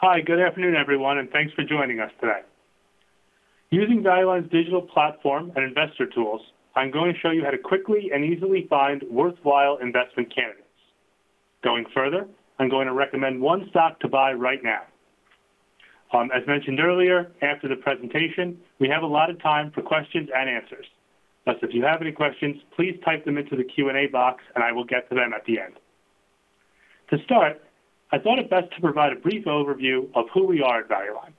Hi, good afternoon, everyone, and thanks for joining us today. Using Value Line's digital platform and investor tools, I'm going to show you how to quickly and easily find worthwhile investment candidates. Going further, I'm going to recommend one stock to buy right now. Um, as mentioned earlier, after the presentation, we have a lot of time for questions and answers. Thus, if you have any questions, please type them into the Q&A box, and I will get to them at the end. To start, I thought it best to provide a brief overview of who we are at Value Line.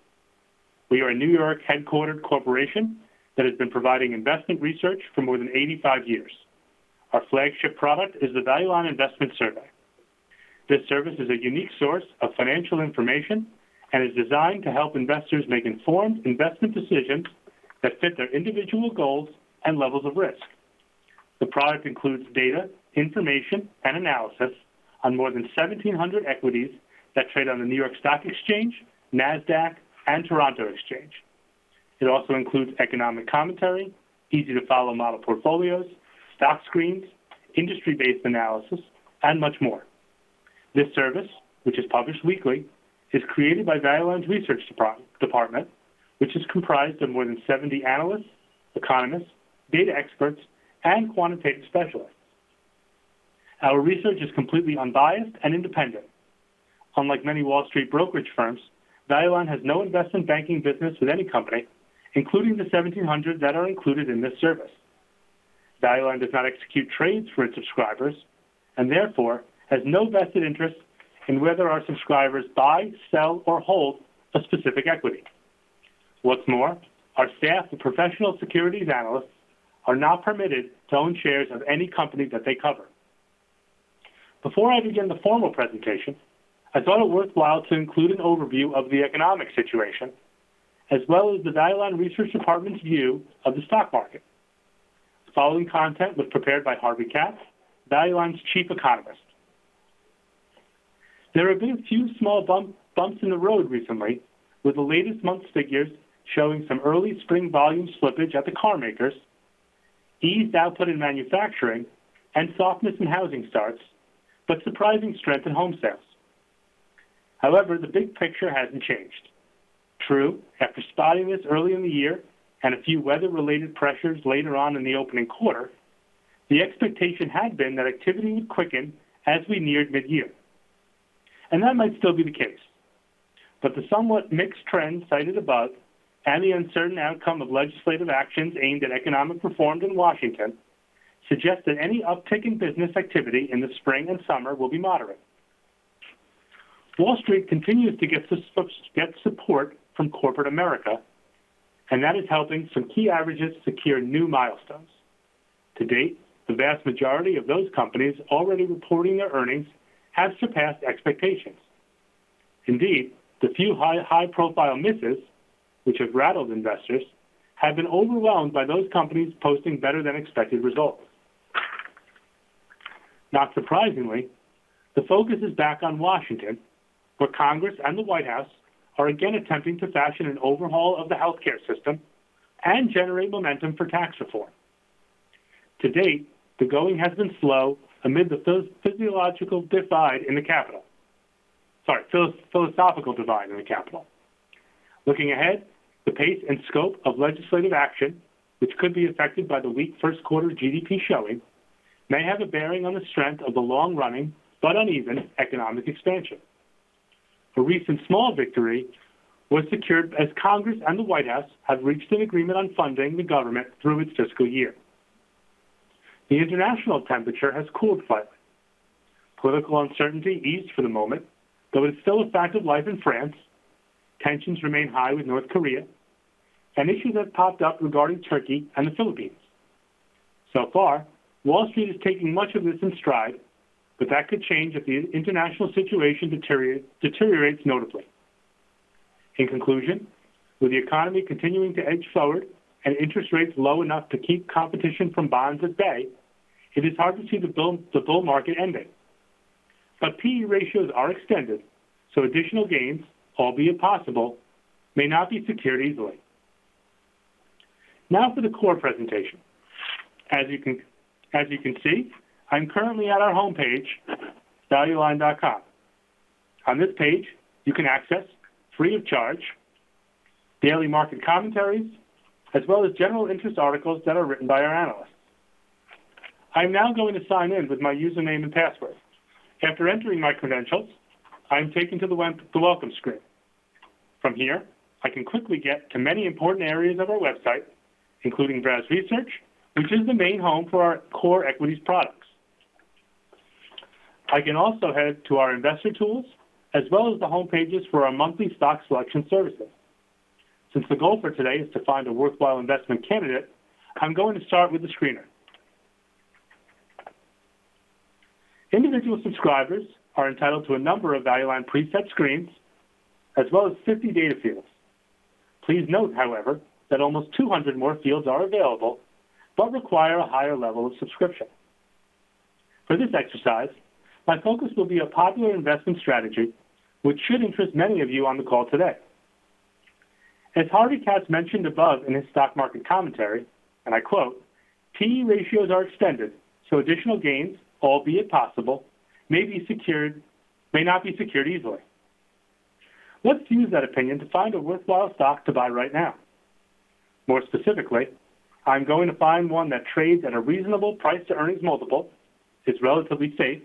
We are a New York headquartered corporation that has been providing investment research for more than 85 years. Our flagship product is the Value Line Investment Survey. This service is a unique source of financial information and is designed to help investors make informed investment decisions that fit their individual goals and levels of risk. The product includes data, information, and analysis on more than 1,700 equities that trade on the New York Stock Exchange, NASDAQ, and Toronto Exchange. It also includes economic commentary, easy-to-follow model portfolios, stock screens, industry-based analysis, and much more. This service, which is published weekly, is created by Valueline's research department, which is comprised of more than 70 analysts, economists, data experts, and quantitative specialists. Our research is completely unbiased and independent. Unlike many Wall Street brokerage firms, Value has no investment banking business with any company, including the 1,700 that are included in this service. Value does not execute trades for its subscribers, and therefore has no vested interest in whether our subscribers buy, sell, or hold a specific equity. What's more, our staff of professional securities analysts are not permitted to own shares of any company that they cover. Before I begin the formal presentation, I thought it worthwhile to include an overview of the economic situation, as well as the Line Research Department's view of the stock market. The following content was prepared by Harvey Katz, Line's chief economist. There have been a few small bump, bumps in the road recently, with the latest month's figures showing some early spring volume slippage at the car makers, eased output in manufacturing, and softness in housing starts, but surprising strength in home sales. However, the big picture hasn't changed. True, after spotting this early in the year and a few weather-related pressures later on in the opening quarter, the expectation had been that activity would quicken as we neared mid-year. And that might still be the case. But the somewhat mixed trends cited above and the uncertain outcome of legislative actions aimed at economic reform in Washington suggest that any uptick in business activity in the spring and summer will be moderate. Wall Street continues to get, support from corporate America, and that is helping some key averages secure new milestones. To date, the vast majority of those companies already reporting their earnings have surpassed expectations. Indeed, the few high, high profile misses, which have rattled investors, have been overwhelmed by those companies posting better than expected results. Not surprisingly, the focus is back on Washington, where Congress and the White House are again attempting to fashion an overhaul of the healthcare system and generate momentum for tax reform. To date, the going has been slow amid the physiological divide in the Capitol. Sorry, philosophical divide in the Capitol. Looking ahead, the pace and scope of legislative action, which could be affected by the weak first quarter GDP showing, may have a bearing on the strength of the long-running but uneven economic expansion. A recent small victory was secured as Congress and the White House have reached an agreement on funding the government through its fiscal year. The international temperature has cooled slightly. Political uncertainty eased for the moment, though it's still a fact of life in France. Tensions remain high with North Korea, and issues have popped up regarding Turkey and the Philippines. So far, Wall Street is taking much of this in stride, but that could change if the international situation deteriorates notably. In conclusion, with the economy continuing to edge forward and interest rates low enough to keep competition from bonds at bay, it is hard to see the bull, market ending. But PE ratios are extended, so additional gains, albeit possible, may not be secured easily. Now for the core presentation. As you can, as you can see, I'm currently at our homepage, valueline.com. On this page, you can access free of charge, daily market commentaries, as well as general interest articles that are written by our analysts. I'm now going to sign in with my username and password. After entering my credentials, I'm taken to the, welcome screen. From here, I can quickly get to many important areas of our website, including Browse Research, which is the main home for our core equities products. I can also head to our investor tools, as well as the home pages for our monthly stock selection services. Since the goal for today is to find a worthwhile investment candidate, I'm going to start with the screener. Individual subscribers are entitled to a number of Value Line preset screens, as well as 50 data fields. Please note, however, that almost 200 more fields are available, but require a higher level of subscription. For this exercise, my focus will be a popular investment strategy, which should interest many of you on the call today. As Harvey Katz mentioned above in his stock market commentary, and I quote, PE ratios are extended, so additional gains, albeit possible, may be secured, may not be secured easily. Let's use that opinion to find a worthwhile stock to buy right now. More specifically, I'm going to find one that trades at a reasonable price to earnings multiple, is relatively safe,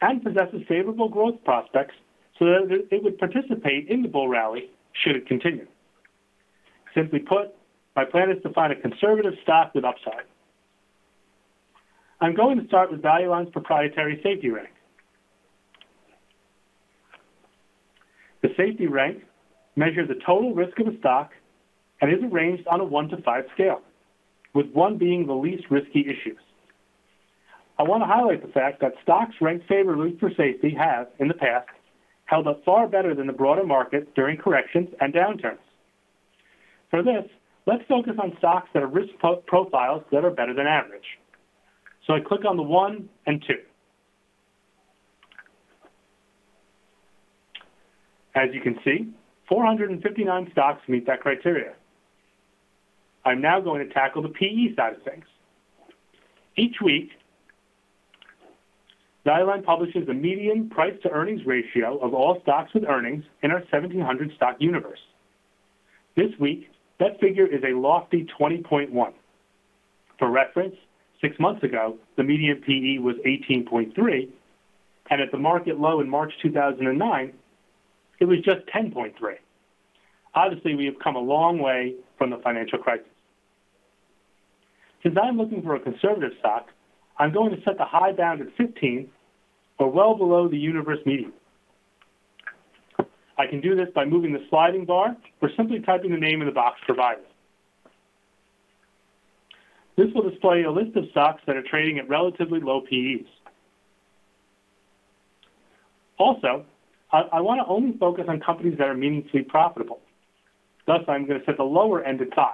and possesses favorable growth prospects so that it would participate in the bull rally should it continue. Simply put, my plan is to find a conservative stock with upside. I'm going to start with Value Line's proprietary safety rank. The safety rank measures the total risk of a stock and is arranged on a 1 to 5 scale, with 1 being the least risky issues. I want to highlight the fact that stocks ranked favorably for safety have, in the past, held up far better than the broader market during corrections and downturns. For this, let's focus on stocks that have risk profiles that are better than average. So I click on the 1 and 2. As you can see, 459 stocks meet that criteria. I'm now going to tackle the PE side of things. Each week, Line publishes a median price to earnings ratio of all stocks with earnings in our 1700 stock universe. This week, that figure is a lofty 20.1. For reference, six months ago, the median PE was 18.3, and at the market low in March 2009, it was just 10.3. Obviously, we have come a long way from the financial crisis. Since I'm looking for a conservative stock, I'm going to set the high bound at 15 or well below the universe median. I can do this by moving the sliding bar or simply typing the name in the box provided. This will display a list of stocks that are trading at relatively low PEs. Also, I, I want to only focus on companies that are meaningfully profitable. Thus, I'm going to set the lower end at 5.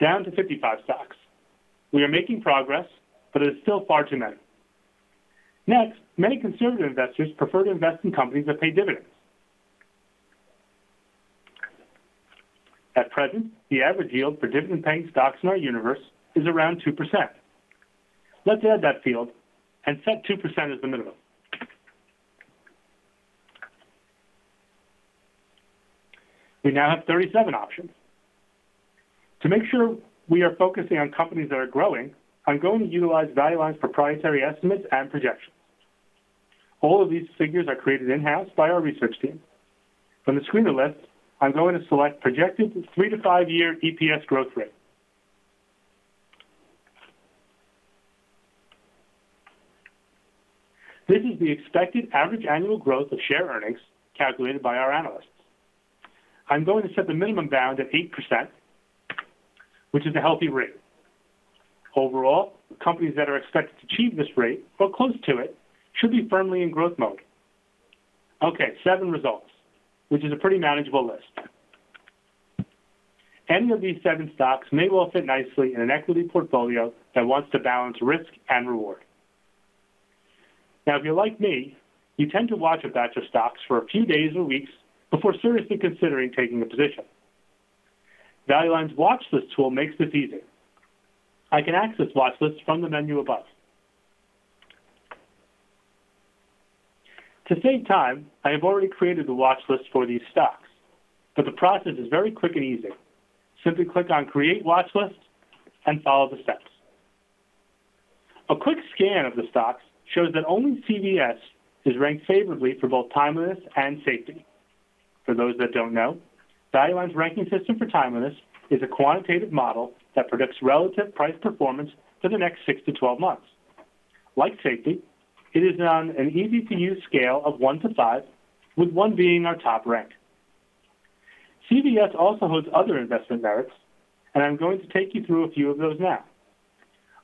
Down to 55 stocks. We are making progress, but it is still far too many. Next, many conservative investors prefer to invest in companies that pay dividends. At present, the average yield for dividend-paying stocks in our universe is around 2%. Let's add that field and set 2% as the minimum. We now have 37 options. To make sure we are focusing on companies that are growing, I'm going to utilize Value Line's proprietary estimates and projections. All of these figures are created in-house by our research team. From the screener list, I'm going to select projected three to five year EPS growth rate. This is the expected average annual growth of share earnings calculated by our analysts. I'm going to set the minimum bound at 8%, which is a healthy rate. Overall, companies that are expected to achieve this rate, or close to it, should be firmly in growth mode. Okay, seven results, which is a pretty manageable list. Any of these seven stocks may well fit nicely in an equity portfolio that wants to balance risk and reward. Now, if you're like me, you tend to watch a batch of stocks for a few days or weeks before seriously considering taking a position. Value Line's watch list tool makes this easy. I can access watch lists from the menu above. To save time, I have already created the watch list for these stocks, but the process is very quick and easy. Simply click on Create Watch List and follow the steps. A quick scan of the stocks shows that only CVS is ranked favorably for both timeliness and safety. For those that don't know, Value Line's ranking system for timeliness is a quantitative model that predicts relative price performance for the next 6 to 12 months. Like safety, it is on an easy-to-use scale of 1 to 5, with 1 being our top rank. CVS also holds other investment merits, and I'm going to take you through a few of those now.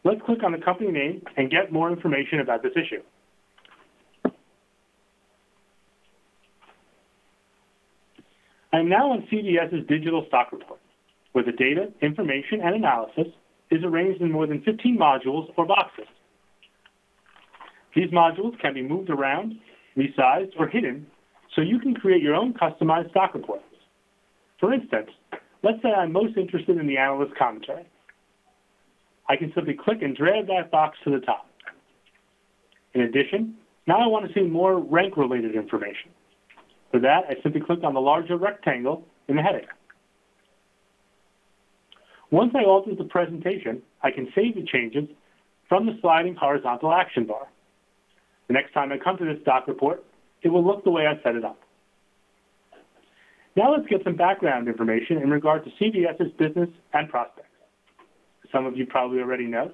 Let's click on the company name and get more information about this issue. I'm now on CVS's digital stock report, where the data, information, and analysis is arranged in more than 15 modules or boxes. These modules can be moved around, resized, or hidden so you can create your own customized stock reports. For instance, let's say I'm most interested in the analyst commentary. I can simply click and drag that box to the top. In addition, now I want to see more rank-related information. For that, I simply click on the larger rectangle in the heading. Once I alter the presentation, I can save the changes from the sliding horizontal action bar. The next time I come to this doc report, it will look the way I set it up. Now let's get some background information in regard to CVS's business and prospects. Some of you probably already know,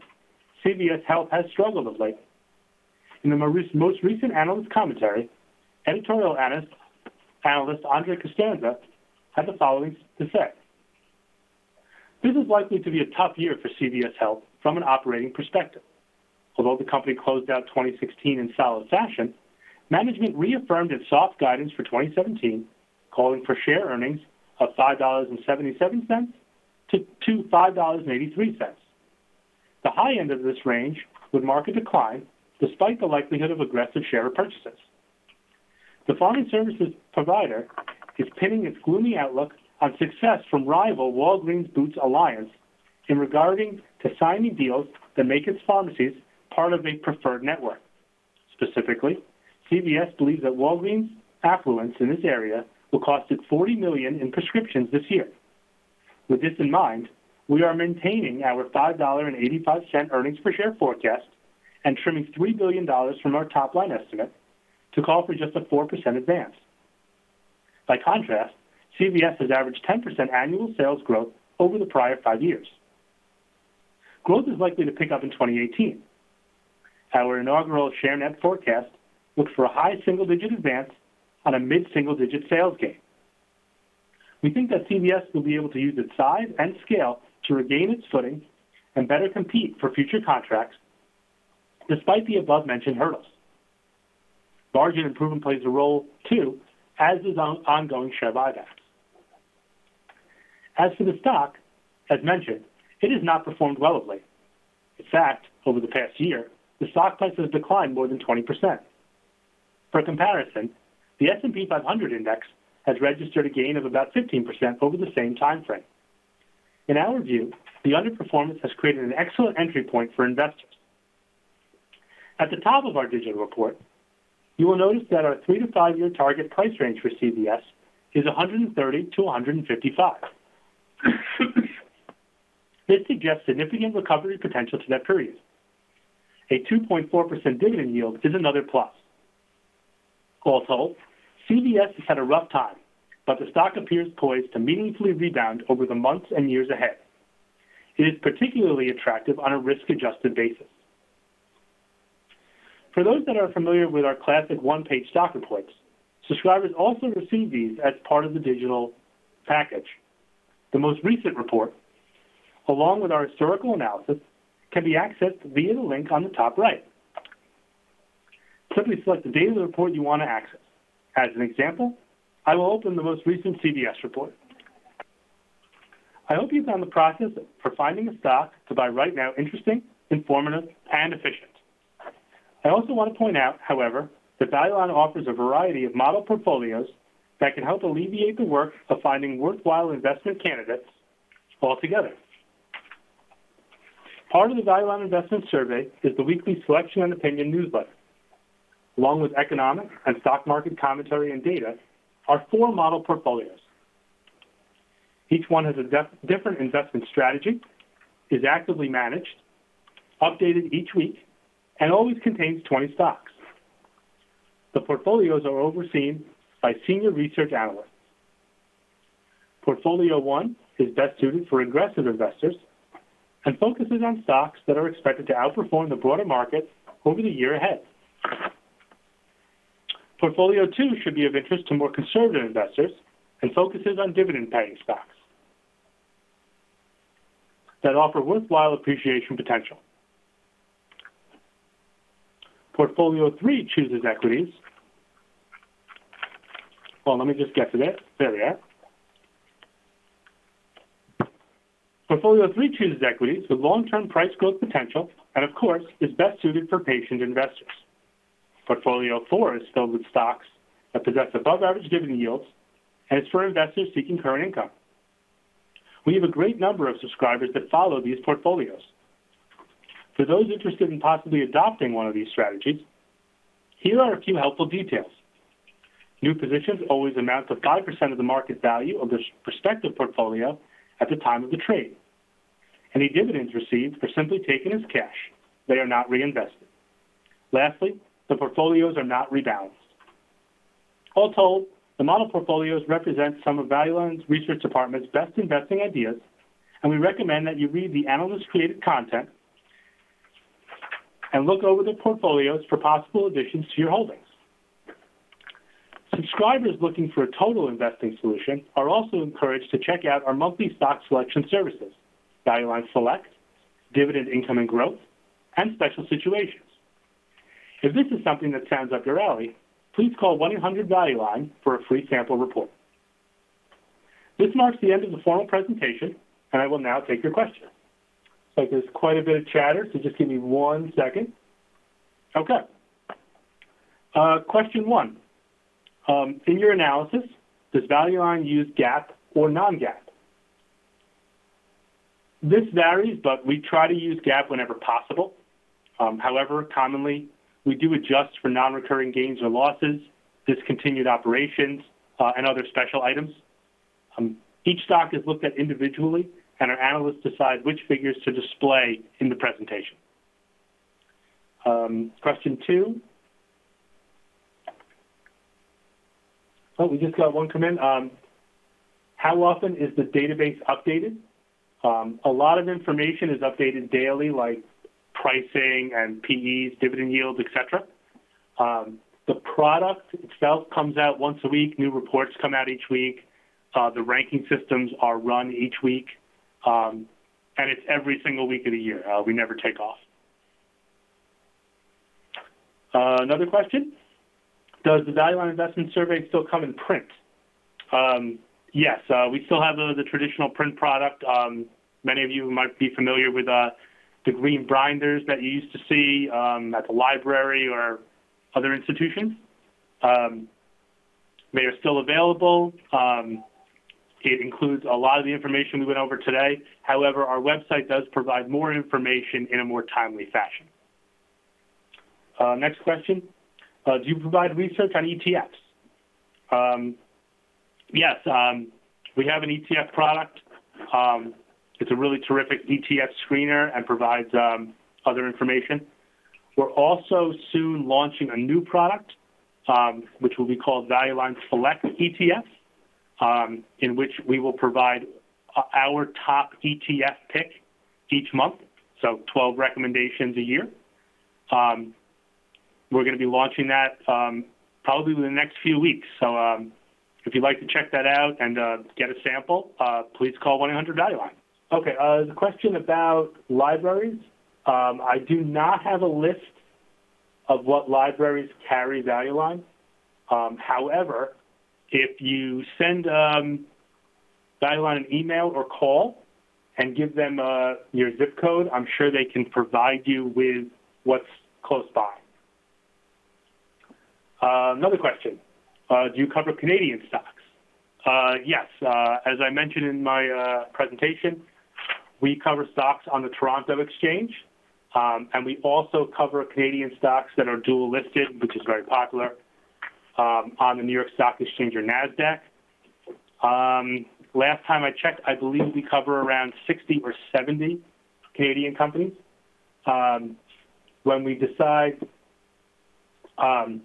CVS Health has struggled of late. In the most recent analyst commentary, editorial analyst, analyst Andre Costanza had the following to say. This is likely to be a tough year for CVS Health from an operating perspective. Although the company closed out 2016 in solid fashion, management reaffirmed its soft guidance for 2017, calling for share earnings of $5.77 to $5.83. The high end of this range would mark a decline despite the likelihood of aggressive share repurchases. The pharmacy services provider is pinning its gloomy outlook on success from rival Walgreens Boots Alliance in regarding to signing deals that make its pharmacies part of a preferred network. Specifically, CVS believes that Walgreens' affluence in this area will cost it 40 million in prescriptions this year. With this in mind, we are maintaining our $5.85 earnings per share forecast and trimming $3 billion from our top line estimate to call for just a 4% advance. By contrast, CVS has averaged 10% annual sales growth over the prior five years. Growth is likely to pick up in 2018. Our inaugural share net forecast looks for a high single-digit advance on a mid-single-digit sales gain. We think that CVS will be able to use its size and scale to regain its footing and better compete for future contracts despite the above-mentioned hurdles. Margin improvement plays a role, too, as does ongoing share buybacks. As for the stock, as mentioned, it has not performed well of late. In fact, over the past year, the stock price has declined more than 20%. For comparison, the S&P 500 index has registered a gain of about 15% over the same time frame. In our view, the underperformance has created an excellent entry point for investors. At the top of our digital report, you will notice that our three to five year target price range for CVS is 130 to 155. this suggests significant recovery potential to that period. A 2.4% dividend yield is another plus. All told, CVS has had a rough time, but the stock appears poised to meaningfully rebound over the months and years ahead. It is particularly attractive on a risk-adjusted basis. For those that are familiar with our classic one-page stock reports, subscribers also receive these as part of the digital package. The most recent report, along with our historical analysis, can be accessed via the link on the top right. Simply select the date of the report you want to access. As an example, I will open the most recent CVS report. I hope you found the process for finding a stock to buy right now interesting, informative, and efficient. I also want to point out, however, that Value offers a variety of model portfolios that can help alleviate the work of finding worthwhile investment candidates altogether. Part of the Value Investment Survey is the weekly Selection and Opinion newsletter. along with economic and stock market commentary and data, are four model portfolios. Each one has a different investment strategy, is actively managed, updated each week, and always contains 20 stocks. The portfolios are overseen by senior research analysts. Portfolio 1 is best suited for aggressive investors and focuses on stocks that are expected to outperform the broader market over the year ahead. Portfolio 2 should be of interest to more conservative investors and focuses on dividend-paying stocks that offer worthwhile appreciation potential. Portfolio 3 chooses equities. Well, let me just get to that. There we are. Portfolio 3 chooses equities with long-term price growth potential and, of course, is best suited for patient investors. Portfolio 4 is filled with stocks that possess above-average dividend yields and is for investors seeking current income. We have a great number of subscribers that follow these portfolios. For those interested in possibly adopting one of these strategies, here are a few helpful details. New positions always amount to 5% of the market value of the prospective portfolio at the time of the trade. Any dividends received are simply taken as cash. They are not reinvested. Lastly, the portfolios are not rebalanced. All told, the model portfolios represent some of Value Line's research department's best investing ideas, and we recommend that you read the analyst-created content and look over the portfolios for possible additions to your holdings. Subscribers looking for a total investing solution are also encouraged to check out our monthly stock selection services, Value Line Select, Dividend Income and Growth, and Special Situations. If this is something that sounds up your alley, please call 1-800-VALUE-LINE for a free sample report. This marks the end of the formal presentation, and I will now take your questions. So there's quite a bit of chatter, so just give me one second. Okay. Uh, question one. Um, in your analysis, does Value Line use GAAP or non-GAAP? This varies, but we try to use GAAP whenever possible. Um, however, commonly, we do adjust for non-recurring gains or losses, discontinued operations, uh, and other special items. Um, each stock is looked at individually, and our analysts decide which figures to display in the presentation. Um, question two. Oh, we just got one come in. Um, how often is the database updated? Um, a lot of information is updated daily, like pricing and PEs, dividend yields, etc. Um, the product itself comes out once a week. New reports come out each week. Uh, the ranking systems are run each week, um, and it's every single week of the year. Uh, we never take off. Uh, another question: Does the Value Line Investment Survey still come in print? Um, Yes, uh, we still have the, the traditional print product. Um, many of you might be familiar with uh, the green binders that you used to see um, at the library or other institutions. Um, they are still available. Um, it includes a lot of the information we went over today. However, our website does provide more information in a more timely fashion. Uh, next question. Uh, do you provide research on ETFs? Um, Yes, um, we have an ETF product. Um, it's a really terrific ETF screener and provides um, other information. We're also soon launching a new product, um, which will be called Value Line Select ETF, um, in which we will provide our top ETF pick each month, so 12 recommendations a year. Um, we're going to be launching that probably in the next few weeks. So if you'd like to check that out and uh, get a sample, uh, please call 1-800-VALUE-LINE. Okay, uh, the question about libraries. Um, I do not have a list of what libraries carry Value Line. Um, however, if you send um, Line an email or call and give them uh, your zip code, I'm sure they can provide you with what's close by. Uh, another question. Uh, do you cover Canadian stocks? Uh, yes. Uh, as I mentioned in my presentation, we cover stocks on the Toronto Exchange. Um, and we also cover Canadian stocks that are dual listed, which is very popular um, on the New York Stock Exchange or NASDAQ. Um, last time I checked, I believe we cover around 60 or 70 Canadian companies. Um, when we decide um,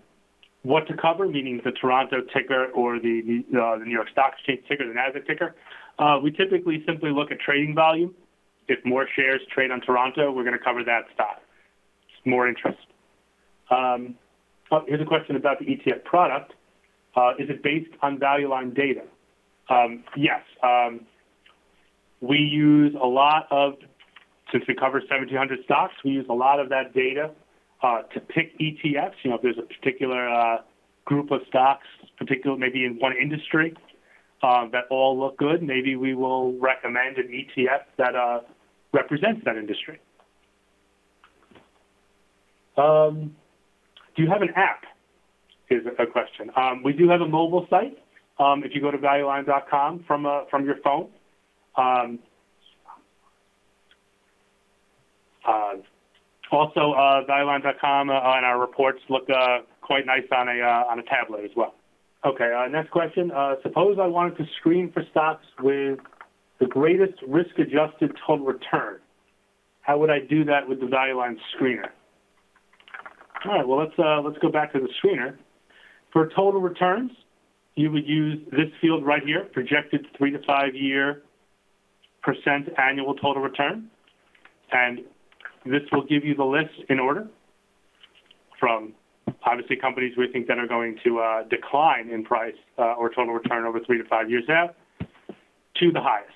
what to cover, meaning the Toronto ticker or the, the, uh, the New York Stock Exchange ticker, the NASDAQ ticker, uh, we typically simply look at trading volume. If more shares trade on Toronto, we're going to cover that stock. It's more interest. Um, here's a question about the ETF product. Uh, is it based on value line data? Um, yes. Um, we use a lot of, since we cover 1,700 stocks, we use a lot of that data uh, to pick ETFs. You know, if there's a particular uh, group of stocks, particular maybe in one industry, uh, that all look good, maybe we will recommend an ETF that uh, represents that industry. Um, do you have an app? Is a question. Um, we do have a mobile site. Um, if you go to valueline.com from uh, from your phone. Um, uh, also, uh, valueline.com uh, and our reports look uh, quite nice on a uh, on a tablet as well. Okay, uh, next question. Suppose I wanted to screen for stocks with the greatest risk-adjusted total return. How would I do that with the Value Line screener? All right, well, let's, uh, let's go back to the screener. For total returns, you would use this field right here, projected three to five year percent annual total return. And this will give you the list in order from obviously companies we think that are going to uh, decline in price uh, or total return over three to five years out to the highest.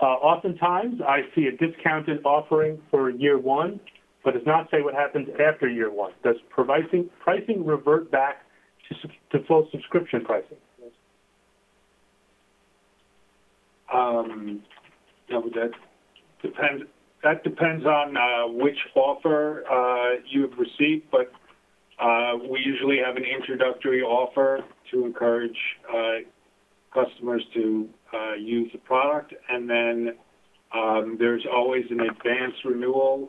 Uh, oftentimes, I see a discounted offering for year one, but does not say what happens after year one. Does pricing, pricing revert back to, to full subscription pricing? Um, no, that depends. That depends on uh, which offer uh, you've received, but uh, we usually have an introductory offer to encourage uh, customers to uh, use the product, and then um, there's always an advance renewal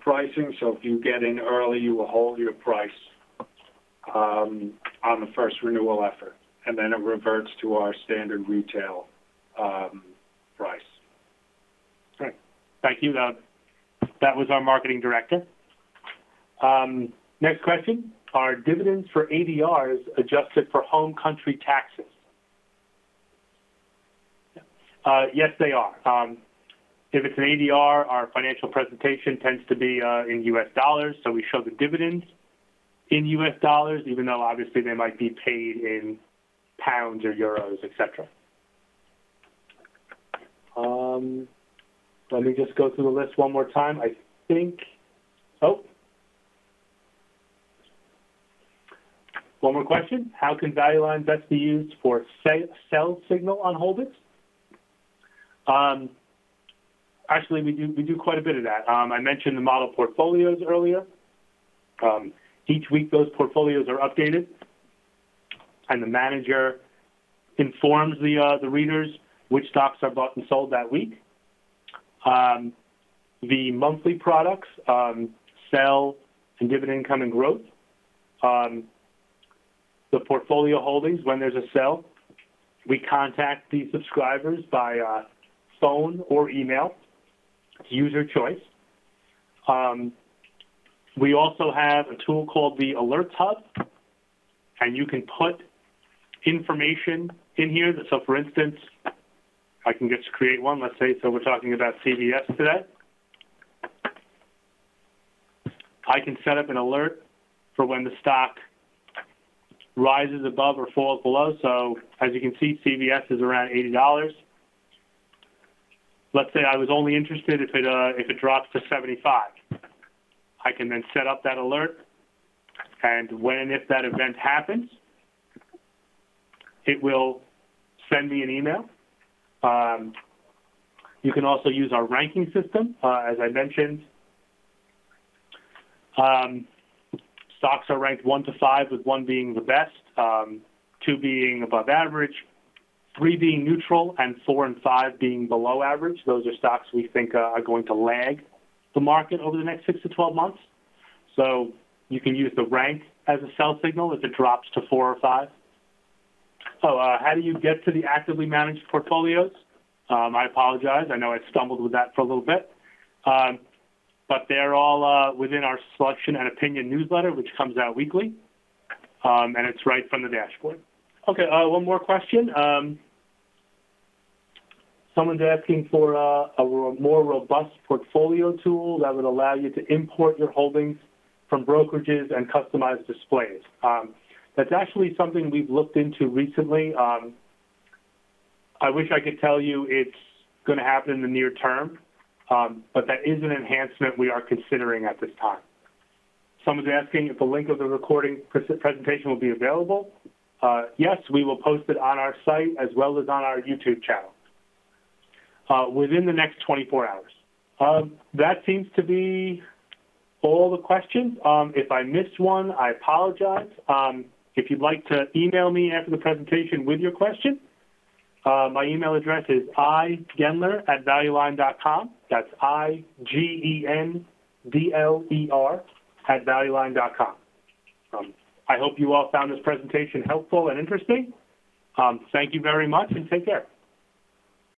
pricing. So if you get in early, you will hold your price um, on the first renewal effort, and then it reverts to our standard retail um, price. Great. Thank you. That, that was our marketing director. Um, Next question. Are dividends for ADRs adjusted for home country taxes? Uh, yes, they are. If it's an ADR, our financial presentation tends to be uh, in U.S. dollars, so we show the dividends in U.S. dollars, even though obviously they might be paid in pounds or euros, etc. Um, let me just go through the list one more time. I think, oh, One more question. How can Value Line best be used for sell signal on holdings? Um, actually, we do, we do quite a bit of that. Um, I mentioned the model portfolios earlier. Um, each week, those portfolios are updated, and the manager informs the, uh, the readers which stocks are bought and sold that week. Um, the monthly products, um, Select and dividend income and growth, um, the portfolio holdings when there's a sell. We contact the subscribers by uh, phone or email. It's user choice. Um, we also have a tool called the Alerts Hub, and you can put information in here. So, for instance, I can just create one. Let's say, so we're talking about CVS today. I can set up an alert for when the stock rises above or falls below. So as you can see, CVS is around $80. Let's say I was only interested if it, uh, if it drops to 75. I can then set up that alert, and when and if that event happens, it will send me an email. Um, you can also use our ranking system, uh, as I mentioned. Um, Stocks are ranked one to five, with one being the best, um, two being above average, three being neutral, and four and five being below average. Those are stocks we think uh, are going to lag the market over the next six to 12 months. So you can use the rank as a sell signal if it drops to four or five. So, uh, how do you get to the actively managed portfolios? Um, I apologize. I know I stumbled with that for a little bit. Um, but they're all uh, within our selection and opinion newsletter, which comes out weekly. Um, and it's right from the dashboard. Okay, uh, one more question. Um, someone's asking for uh, a more robust portfolio tool that would allow you to import your holdings from brokerages and customize displays. Um, that's actually something we've looked into recently. Um, I wish I could tell you it's going to happen in the near term, um, but that is an enhancement we are considering at this time. Someone's asking if the link of the recording presentation will be available. Uh, yes, we will post it on our site as well as on our YouTube channel uh, within the next 24 hours. Um, that seems to be all the questions. Um, if I missed one, I apologize. Um, if you'd like to email me after the presentation with your question, uh, my email address is igendler at valueline.com. That's I-G-E-N-D-L-E-R at valueline.com. Um, I hope you all found this presentation helpful and interesting. Um, thank you very much and take care.